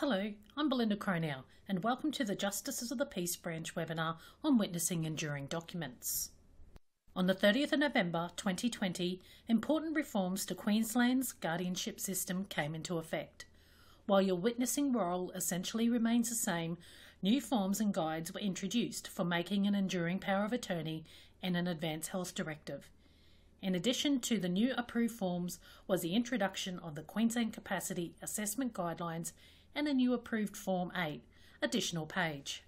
Hello, I'm Belinda Cronow, and welcome to the Justices of the Peace Branch webinar on witnessing enduring documents. On the 30th of November 2020, important reforms to Queensland's guardianship system came into effect. While your witnessing role essentially remains the same, new forms and guides were introduced for making an enduring power of attorney and an advance health directive. In addition to the new approved forms was the introduction of the Queensland Capacity Assessment Guidelines and a new approved Form 8, additional page.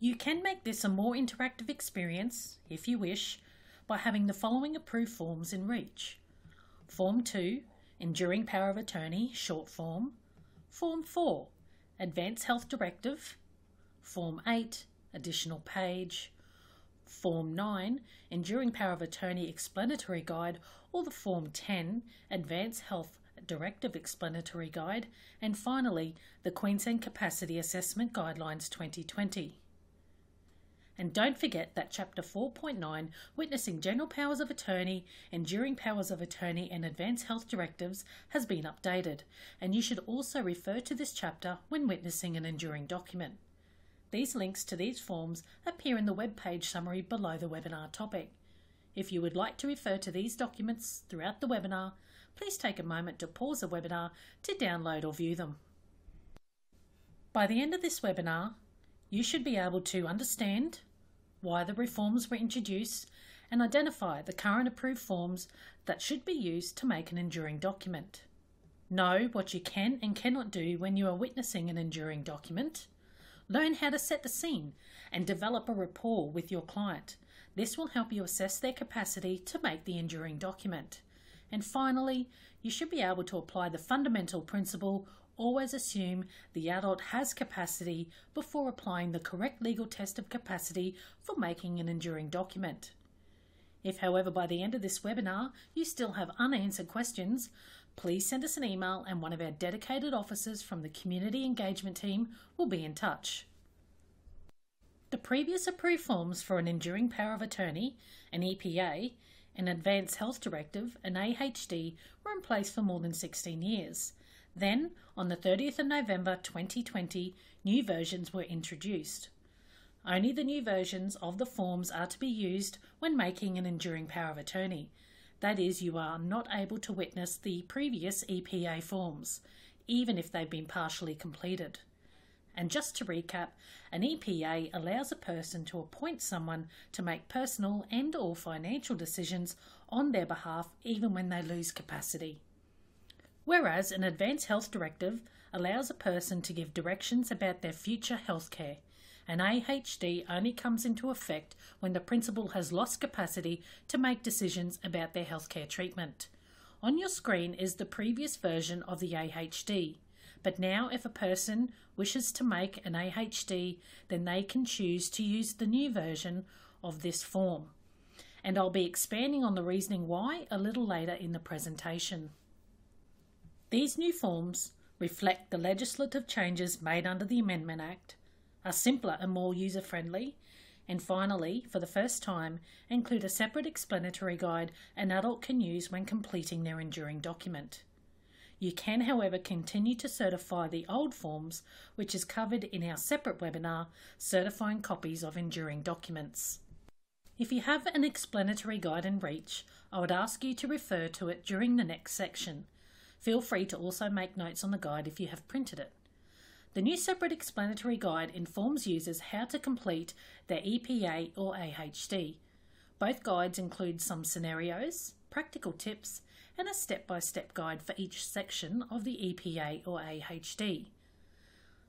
You can make this a more interactive experience, if you wish, by having the following approved forms in reach. Form 2, Enduring Power of Attorney, short form. Form 4, Advance Health Directive. Form 8, additional page. Form 9, Enduring Power of Attorney Explanatory Guide, or the Form 10, Advance Health Directive Explanatory Guide, and finally, the Queensland Capacity Assessment Guidelines 2020. And don't forget that Chapter 4.9, Witnessing General Powers of Attorney, Enduring Powers of Attorney, and Advance Health Directives, has been updated, and you should also refer to this chapter when witnessing an enduring document. These links to these forms appear in the web page summary below the webinar topic. If you would like to refer to these documents throughout the webinar, please take a moment to pause the webinar to download or view them. By the end of this webinar, you should be able to understand why the reforms were introduced and identify the current approved forms that should be used to make an enduring document. Know what you can and cannot do when you are witnessing an enduring document. Learn how to set the scene and develop a rapport with your client. This will help you assess their capacity to make the enduring document. And finally, you should be able to apply the fundamental principle always assume the adult has capacity before applying the correct legal test of capacity for making an enduring document. If, however, by the end of this webinar you still have unanswered questions, please send us an email and one of our dedicated officers from the Community Engagement Team will be in touch. The previous approved forms for an Enduring Power of Attorney, an EPA, an Advanced Health Directive, an AHD, were in place for more than 16 years. Then, on the 30th of November 2020, new versions were introduced. Only the new versions of the forms are to be used when making an enduring power of attorney. That is, you are not able to witness the previous EPA forms, even if they've been partially completed. And just to recap, an EPA allows a person to appoint someone to make personal and or financial decisions on their behalf even when they lose capacity whereas an Advance Health Directive allows a person to give directions about their future healthcare. An AHD only comes into effect when the principal has lost capacity to make decisions about their healthcare treatment. On your screen is the previous version of the AHD, but now if a person wishes to make an AHD, then they can choose to use the new version of this form. And I'll be expanding on the reasoning why a little later in the presentation. These new forms reflect the legislative changes made under the Amendment Act, are simpler and more user friendly, and finally, for the first time, include a separate explanatory guide an adult can use when completing their enduring document. You can, however, continue to certify the old forms, which is covered in our separate webinar, Certifying Copies of Enduring Documents. If you have an explanatory guide in reach, I would ask you to refer to it during the next section Feel free to also make notes on the guide if you have printed it. The new separate explanatory guide informs users how to complete their EPA or AHD. Both guides include some scenarios, practical tips, and a step by step guide for each section of the EPA or AHD.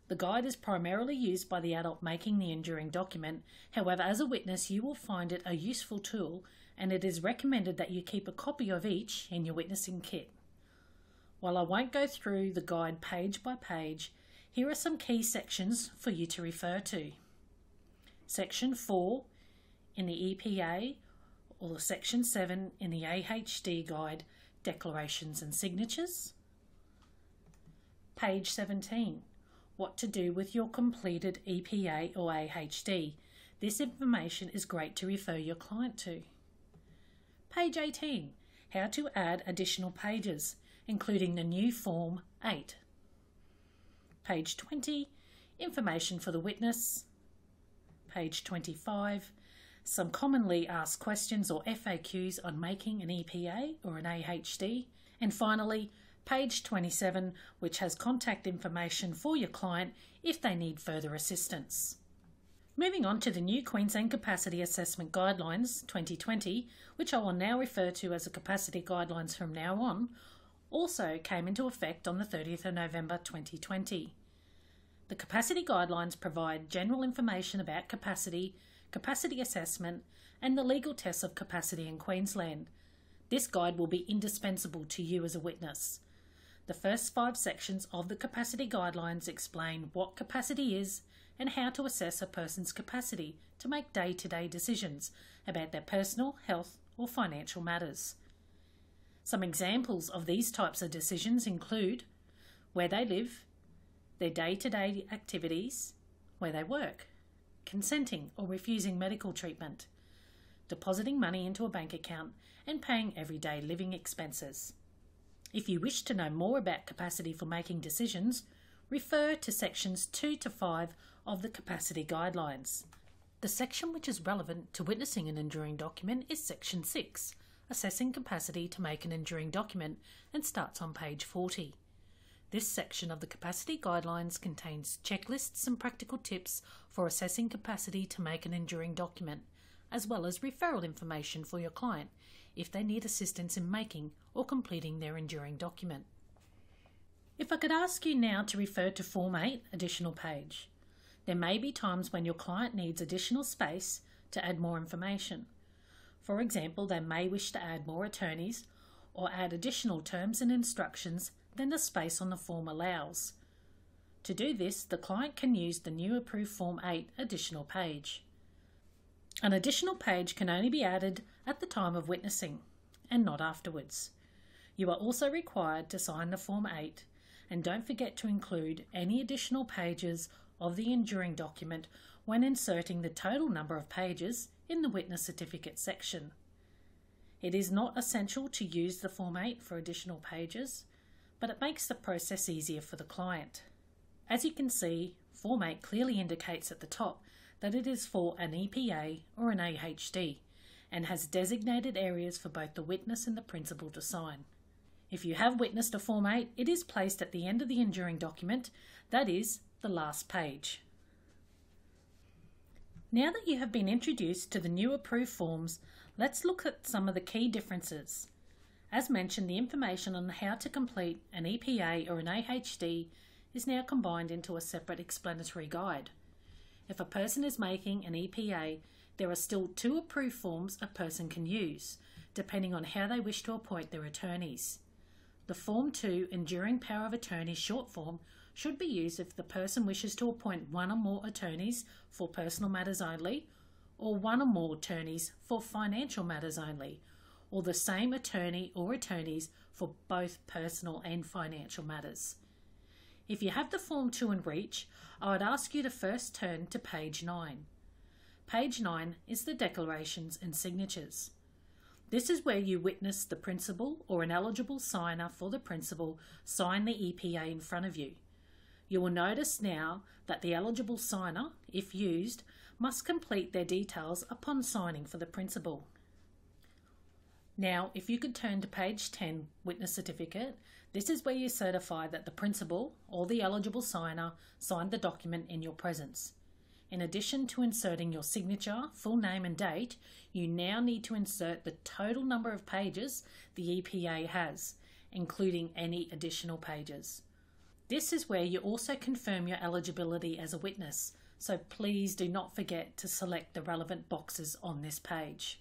The guide is primarily used by the adult making the enduring document, however, as a witness, you will find it a useful tool and it is recommended that you keep a copy of each in your witnessing kit. While I won't go through the guide page by page, here are some key sections for you to refer to. Section 4 in the EPA or Section 7 in the AHD guide, Declarations and Signatures. Page 17, what to do with your completed EPA or AHD. This information is great to refer your client to. Page 18, how to add additional pages including the new Form 8. Page 20, information for the witness. Page 25, some commonly asked questions or FAQs on making an EPA or an AHD. And finally, page 27, which has contact information for your client if they need further assistance. Moving on to the new Queensland Capacity Assessment Guidelines 2020, which I will now refer to as the Capacity Guidelines from now on, also came into effect on the 30th of November 2020. The capacity guidelines provide general information about capacity, capacity assessment, and the legal tests of capacity in Queensland. This guide will be indispensable to you as a witness. The first five sections of the capacity guidelines explain what capacity is and how to assess a person's capacity to make day to day decisions about their personal, health, or financial matters. Some examples of these types of decisions include where they live, their day to day activities, where they work, consenting or refusing medical treatment, depositing money into a bank account, and paying everyday living expenses. If you wish to know more about capacity for making decisions, refer to sections 2 to 5 of the Capacity Guidelines. The section which is relevant to witnessing an enduring document is section 6 assessing capacity to make an enduring document, and starts on page 40. This section of the capacity guidelines contains checklists and practical tips for assessing capacity to make an enduring document, as well as referral information for your client if they need assistance in making or completing their enduring document. If I could ask you now to refer to Form 8, additional page. There may be times when your client needs additional space to add more information. For example, they may wish to add more attorneys or add additional terms and instructions than the space on the form allows. To do this, the client can use the new Approved Form 8 additional page. An additional page can only be added at the time of witnessing and not afterwards. You are also required to sign the Form 8 and don't forget to include any additional pages of the enduring document when inserting the total number of pages in the witness certificate section. It is not essential to use the Form 8 for additional pages, but it makes the process easier for the client. As you can see, Form 8 clearly indicates at the top that it is for an EPA or an AHD and has designated areas for both the witness and the principal to sign. If you have witnessed a Form 8, it is placed at the end of the enduring document, that is, the last page. Now that you have been introduced to the new approved forms, let's look at some of the key differences. As mentioned, the information on how to complete an EPA or an AHD is now combined into a separate explanatory guide. If a person is making an EPA, there are still two approved forms a person can use, depending on how they wish to appoint their attorneys. The Form 2 Enduring Power of Attorney short form should be used if the person wishes to appoint one or more attorneys for personal matters only, or one or more attorneys for financial matters only, or the same attorney or attorneys for both personal and financial matters. If you have the Form 2 in reach, I would ask you to first turn to page 9. Page 9 is the declarations and signatures. This is where you witness the principal or an eligible signer for the principal sign the EPA in front of you. You will notice now that the eligible signer, if used, must complete their details upon signing for the principal. Now, if you could turn to page 10, Witness Certificate, this is where you certify that the principal or the eligible signer signed the document in your presence. In addition to inserting your signature, full name, and date, you now need to insert the total number of pages the EPA has, including any additional pages. This is where you also confirm your eligibility as a witness, so please do not forget to select the relevant boxes on this page.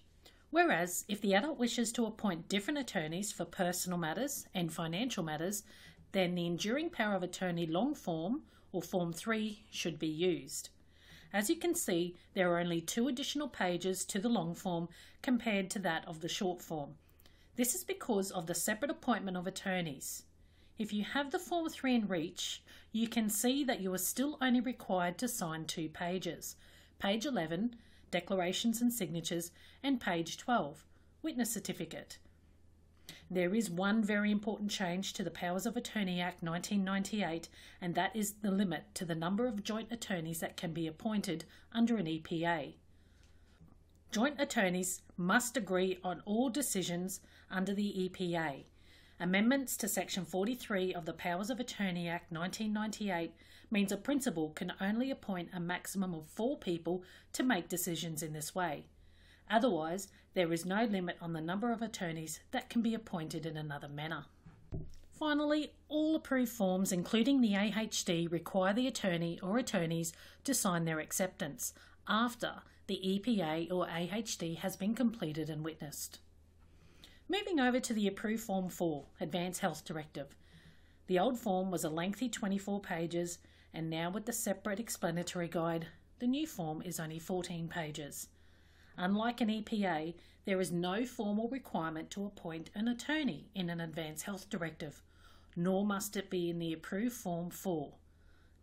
Whereas, if the adult wishes to appoint different attorneys for personal matters and financial matters, then the Enduring Power of Attorney long form, or Form 3, should be used. As you can see, there are only two additional pages to the long form compared to that of the short form. This is because of the separate appointment of attorneys. If you have the Form 3 in reach, you can see that you are still only required to sign two pages. Page 11, Declarations and Signatures, and page 12, Witness Certificate. There is one very important change to the Powers of Attorney Act 1998, and that is the limit to the number of joint attorneys that can be appointed under an EPA. Joint attorneys must agree on all decisions under the EPA. Amendments to Section 43 of the Powers of Attorney Act 1998 means a principal can only appoint a maximum of four people to make decisions in this way. Otherwise, there is no limit on the number of attorneys that can be appointed in another manner. Finally, all approved forms, including the AHD, require the attorney or attorneys to sign their acceptance after the EPA or AHD has been completed and witnessed. Moving over to the approved Form 4, Advanced Health Directive. The old form was a lengthy 24 pages, and now with the separate explanatory guide, the new form is only 14 pages. Unlike an EPA, there is no formal requirement to appoint an attorney in an Advance Health Directive, nor must it be in the approved Form 4.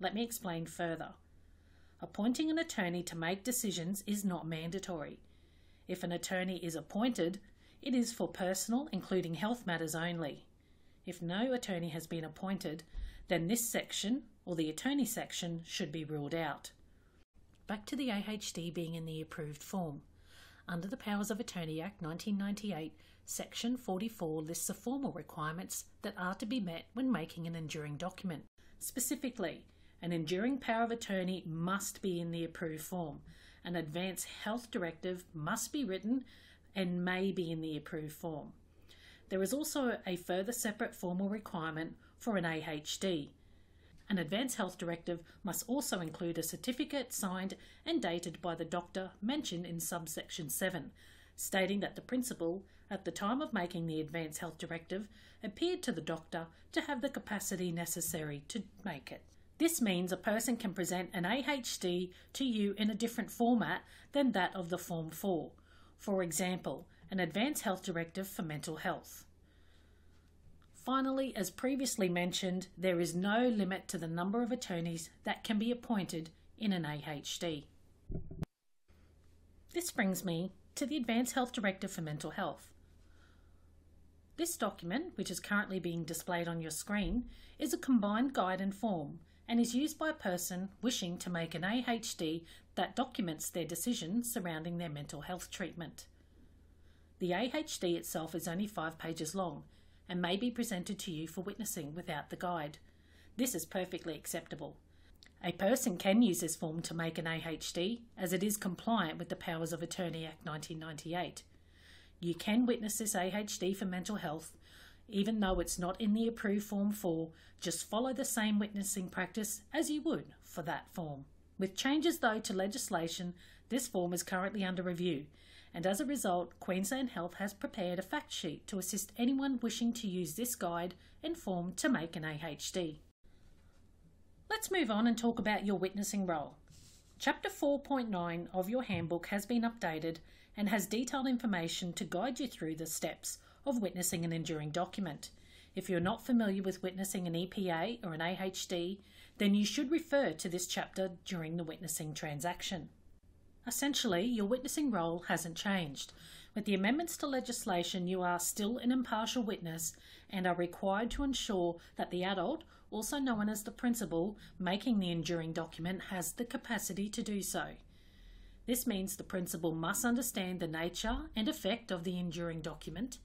Let me explain further. Appointing an attorney to make decisions is not mandatory. If an attorney is appointed, it is for personal, including health matters only. If no attorney has been appointed, then this section, or the attorney section, should be ruled out. Back to the AHD being in the approved form. Under the Powers of Attorney Act 1998, Section 44 lists the formal requirements that are to be met when making an enduring document. Specifically, an enduring power of attorney must be in the approved form. An advance health directive must be written and may be in the approved form. There is also a further separate formal requirement for an AHD, an Advance Health Directive must also include a certificate signed and dated by the doctor mentioned in subsection 7, stating that the principal, at the time of making the Advance Health Directive, appeared to the doctor to have the capacity necessary to make it. This means a person can present an AHD to you in a different format than that of the Form 4. For example, an Advance Health Directive for mental health. Finally, as previously mentioned, there is no limit to the number of attorneys that can be appointed in an AHD. This brings me to the Advanced Health Directive for Mental Health. This document, which is currently being displayed on your screen, is a combined guide and form and is used by a person wishing to make an AHD that documents their decision surrounding their mental health treatment. The AHD itself is only five pages long and may be presented to you for witnessing without the guide. This is perfectly acceptable. A person can use this form to make an AHD, as it is compliant with the Powers of Attorney Act 1998. You can witness this AHD for mental health, even though it's not in the approved Form 4, just follow the same witnessing practice as you would for that form. With changes, though, to legislation, this form is currently under review and as a result, Queensland Health has prepared a fact sheet to assist anyone wishing to use this guide and form to make an AHD. Let's move on and talk about your witnessing role. Chapter 4.9 of your handbook has been updated and has detailed information to guide you through the steps of witnessing an enduring document. If you're not familiar with witnessing an EPA or an AHD, then you should refer to this chapter during the witnessing transaction. Essentially, your witnessing role hasn't changed. With the amendments to legislation, you are still an impartial witness and are required to ensure that the adult, also known as the principal, making the enduring document has the capacity to do so. This means the principal must understand the nature and effect of the enduring document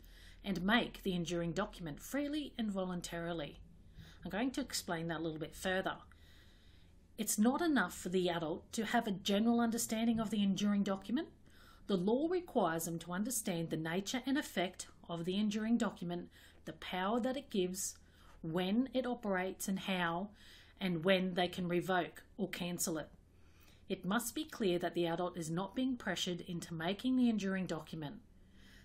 and make the enduring document freely and voluntarily. I'm going to explain that a little bit further. It's not enough for the adult to have a general understanding of the enduring document. The law requires them to understand the nature and effect of the enduring document, the power that it gives, when it operates and how, and when they can revoke or cancel it. It must be clear that the adult is not being pressured into making the enduring document.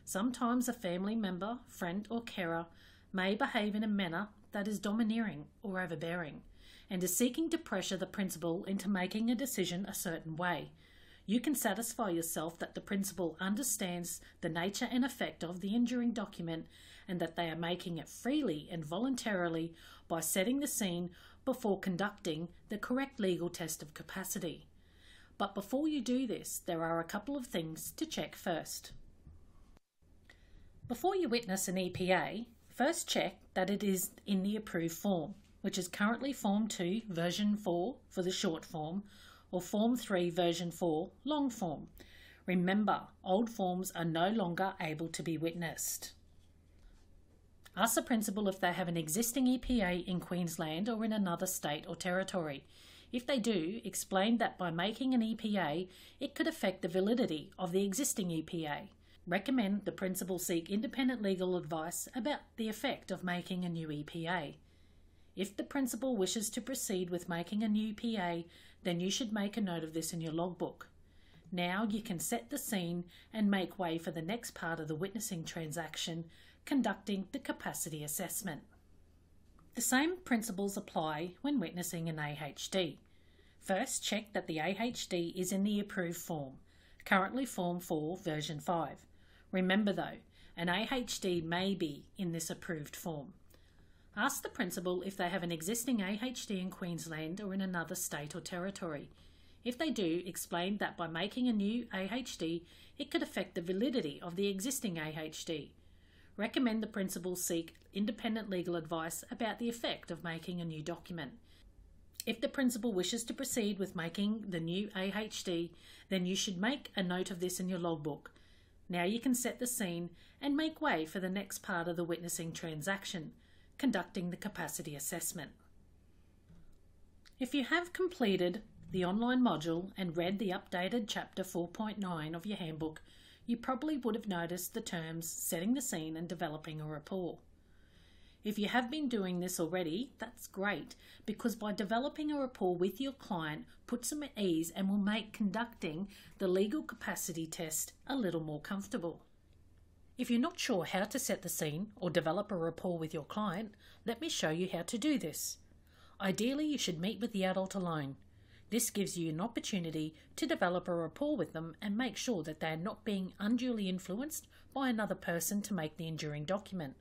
Sometimes a family member, friend, or carer may behave in a manner that is domineering or overbearing and is seeking to pressure the principal into making a decision a certain way. You can satisfy yourself that the principal understands the nature and effect of the enduring document and that they are making it freely and voluntarily by setting the scene before conducting the correct legal test of capacity. But before you do this, there are a couple of things to check first. Before you witness an EPA, first check that it is in the approved form, which is currently Form 2 version 4 for the short form or Form 3 version 4 long form. Remember, old forms are no longer able to be witnessed. Ask the principal if they have an existing EPA in Queensland or in another state or territory. If they do, explain that by making an EPA, it could affect the validity of the existing EPA recommend the principal seek independent legal advice about the effect of making a new EPA. If the principal wishes to proceed with making a new PA, then you should make a note of this in your logbook. Now you can set the scene and make way for the next part of the witnessing transaction, conducting the capacity assessment. The same principles apply when witnessing an AHD. First, check that the AHD is in the approved form, currently Form 4, version 5. Remember though, an AHD may be in this approved form. Ask the principal if they have an existing AHD in Queensland or in another state or territory. If they do, explain that by making a new AHD, it could affect the validity of the existing AHD. Recommend the principal seek independent legal advice about the effect of making a new document. If the principal wishes to proceed with making the new AHD, then you should make a note of this in your logbook now you can set the scene and make way for the next part of the witnessing transaction, conducting the capacity assessment. If you have completed the online module and read the updated chapter 4.9 of your handbook, you probably would have noticed the terms setting the scene and developing a rapport. If you have been doing this already, that's great because by developing a rapport with your client puts them at ease and will make conducting the legal capacity test a little more comfortable. If you're not sure how to set the scene or develop a rapport with your client, let me show you how to do this. Ideally, you should meet with the adult alone. This gives you an opportunity to develop a rapport with them and make sure that they are not being unduly influenced by another person to make the enduring document.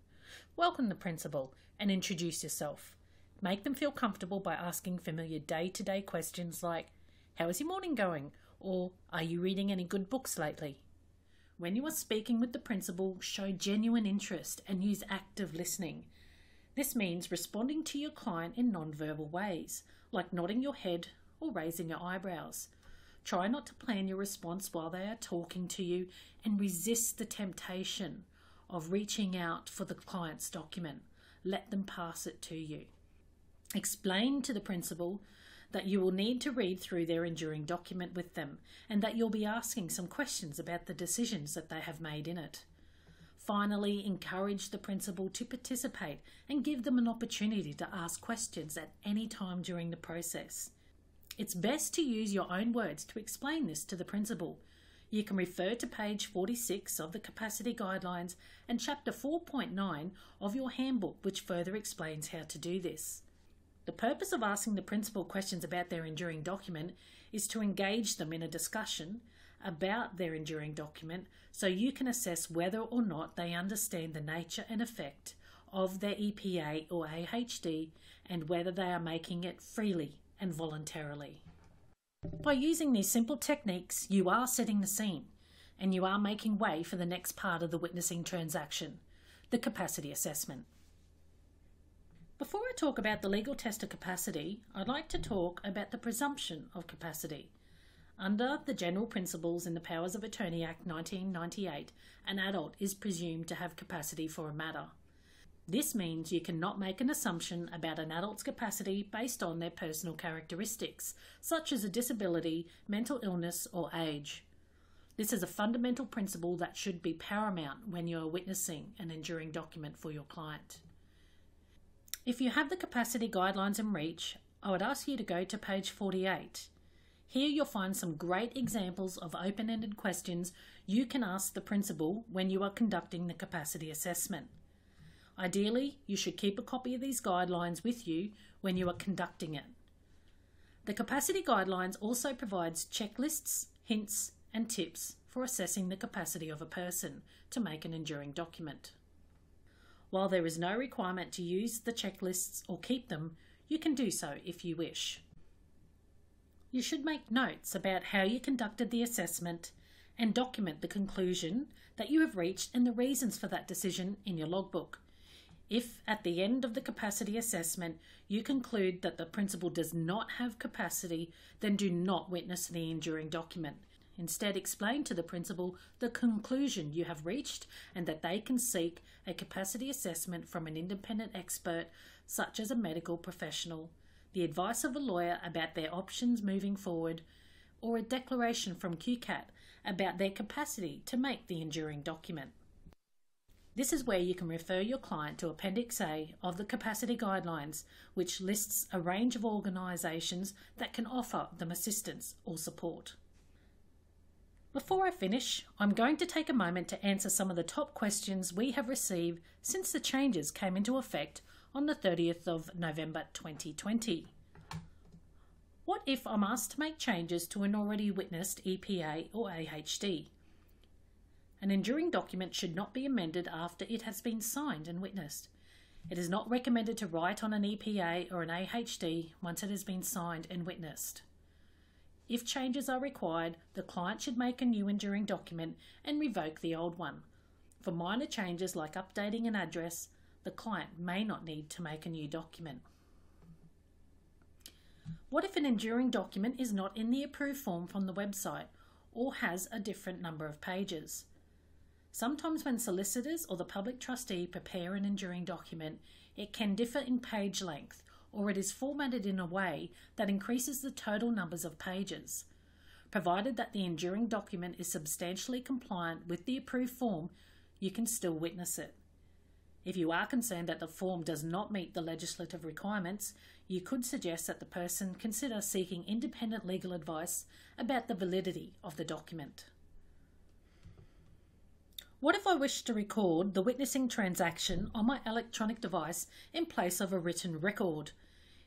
Welcome the principal and introduce yourself. Make them feel comfortable by asking familiar day to day questions like, How is your morning going? or Are you reading any good books lately? When you are speaking with the principal, show genuine interest and use active listening. This means responding to your client in non-verbal ways, like nodding your head or raising your eyebrows. Try not to plan your response while they are talking to you and resist the temptation of reaching out for the client's document. Let them pass it to you. Explain to the principal that you will need to read through their enduring document with them and that you'll be asking some questions about the decisions that they have made in it. Finally, encourage the principal to participate and give them an opportunity to ask questions at any time during the process. It's best to use your own words to explain this to the principal you can refer to page 46 of the Capacity Guidelines and chapter 4.9 of your handbook, which further explains how to do this. The purpose of asking the principal questions about their enduring document is to engage them in a discussion about their enduring document so you can assess whether or not they understand the nature and effect of their EPA or AHD and whether they are making it freely and voluntarily. By using these simple techniques, you are setting the scene and you are making way for the next part of the witnessing transaction, the capacity assessment. Talk about the legal test of capacity, I'd like to talk about the presumption of capacity. Under the General Principles in the Powers of Attorney Act 1998, an adult is presumed to have capacity for a matter. This means you cannot make an assumption about an adult's capacity based on their personal characteristics, such as a disability, mental illness, or age. This is a fundamental principle that should be paramount when you are witnessing an enduring document for your client. If you have the capacity guidelines in reach, I would ask you to go to page 48. Here you'll find some great examples of open ended questions you can ask the principal when you are conducting the capacity assessment. Ideally, you should keep a copy of these guidelines with you when you are conducting it. The capacity guidelines also provides checklists, hints, and tips for assessing the capacity of a person to make an enduring document. While there is no requirement to use the checklists or keep them, you can do so if you wish. You should make notes about how you conducted the assessment and document the conclusion that you have reached and the reasons for that decision in your logbook. If at the end of the capacity assessment you conclude that the principal does not have capacity, then do not witness the enduring document. Instead, explain to the principal the conclusion you have reached and that they can seek a capacity assessment from an independent expert, such as a medical professional, the advice of a lawyer about their options moving forward, or a declaration from QCAT about their capacity to make the enduring document. This is where you can refer your client to Appendix A of the Capacity Guidelines, which lists a range of organisations that can offer them assistance or support. Before I finish, I'm going to take a moment to answer some of the top questions we have received since the changes came into effect on the 30th of November 2020. What if I'm asked to make changes to an already witnessed EPA or AHD? An enduring document should not be amended after it has been signed and witnessed. It is not recommended to write on an EPA or an AHD once it has been signed and witnessed. If changes are required, the client should make a new enduring document and revoke the old one. For minor changes like updating an address, the client may not need to make a new document. What if an enduring document is not in the approved form from the website or has a different number of pages? Sometimes, when solicitors or the public trustee prepare an enduring document, it can differ in page length or it is formatted in a way that increases the total numbers of pages. Provided that the enduring document is substantially compliant with the approved form, you can still witness it. If you are concerned that the form does not meet the legislative requirements, you could suggest that the person consider seeking independent legal advice about the validity of the document. What if I wish to record the witnessing transaction on my electronic device in place of a written record?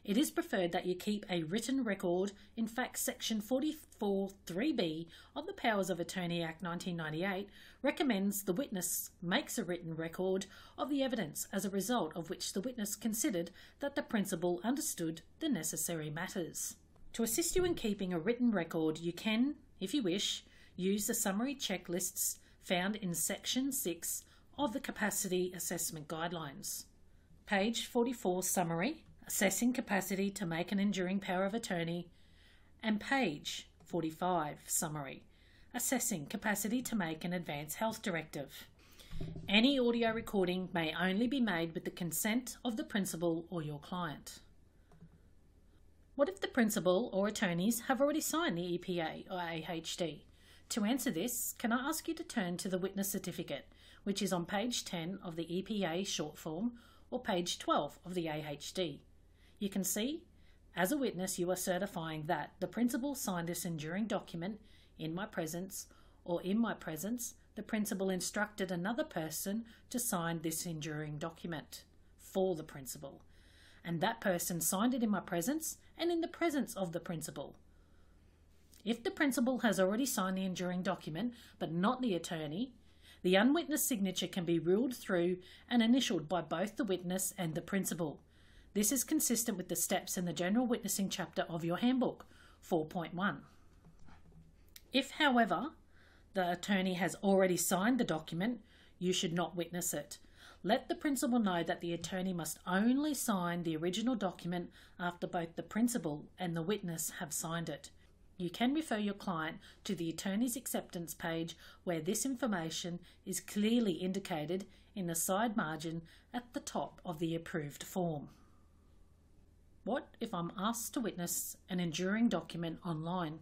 It is preferred that you keep a written record. In fact, Section 44.3b of the Powers of Attorney Act 1998 recommends the witness makes a written record of the evidence as a result of which the witness considered that the principal understood the necessary matters. To assist you in keeping a written record, you can, if you wish, use the summary checklists found in Section 6 of the Capacity Assessment Guidelines. Page 44 Summary Assessing Capacity to Make an Enduring Power of Attorney, and page 45 Summary Assessing Capacity to Make an Advance Health Directive. Any audio recording may only be made with the consent of the principal or your client. What if the principal or attorneys have already signed the EPA or AHD? To answer this, can I ask you to turn to the witness certificate, which is on page 10 of the EPA short form or page 12 of the AHD. You can see, as a witness, you are certifying that the principal signed this enduring document in my presence, or in my presence, the principal instructed another person to sign this enduring document for the principal. And that person signed it in my presence and in the presence of the principal. If the principal has already signed the enduring document, but not the attorney, the unwitnessed signature can be ruled through and initialed by both the witness and the principal. This is consistent with the steps in the General Witnessing chapter of your handbook, 4.1. If, however, the attorney has already signed the document, you should not witness it. Let the principal know that the attorney must only sign the original document after both the principal and the witness have signed it. You can refer your client to the attorney's acceptance page where this information is clearly indicated in the side margin at the top of the approved form. What if I'm asked to witness an enduring document online?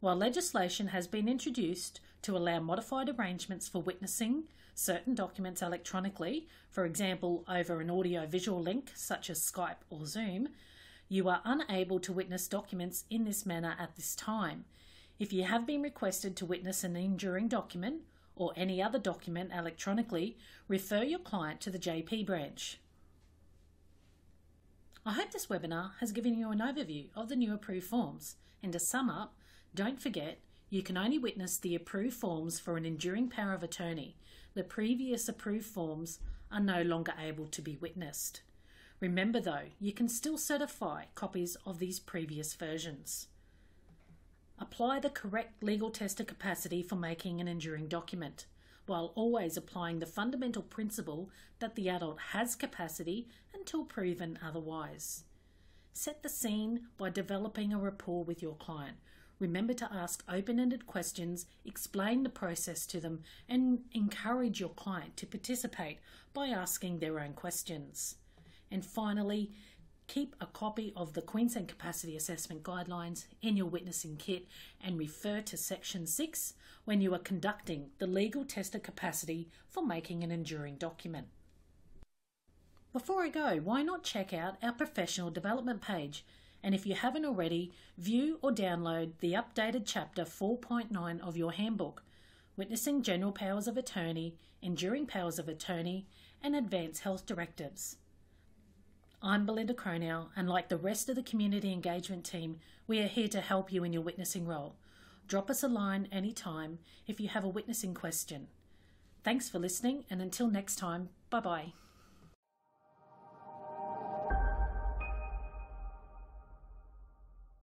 While legislation has been introduced to allow modified arrangements for witnessing certain documents electronically, for example over an audio visual link such as Skype or Zoom, you are unable to witness documents in this manner at this time. If you have been requested to witness an enduring document or any other document electronically, refer your client to the JP branch. I hope this webinar has given you an overview of the new approved forms. And to sum up, don't forget you can only witness the approved forms for an enduring power of attorney. The previous approved forms are no longer able to be witnessed. Remember though, you can still certify copies of these previous versions. Apply the correct legal test of capacity for making an enduring document, while always applying the fundamental principle that the adult has capacity until proven otherwise. Set the scene by developing a rapport with your client. Remember to ask open ended questions, explain the process to them, and encourage your client to participate by asking their own questions. And finally, Keep a copy of the Queensland Capacity Assessment Guidelines in your witnessing kit and refer to Section 6 when you are conducting the legal test of capacity for making an enduring document. Before I go, why not check out our professional development page? And if you haven't already, view or download the updated Chapter 4.9 of your handbook Witnessing General Powers of Attorney, Enduring Powers of Attorney, and Advanced Health Directives. I'm Belinda Cronow, and like the rest of the community engagement team, we are here to help you in your witnessing role. Drop us a line anytime if you have a witnessing question. Thanks for listening, and until next time, bye bye.